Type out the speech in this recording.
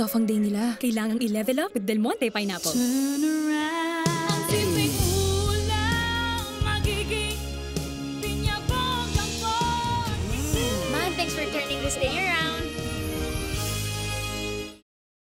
Tofang day nila. Kailangang i-level up with Del Monte Pineapple. Turn around. Ang simpleng ulam magiging pinyabong ang Man, thanks for turning this day around.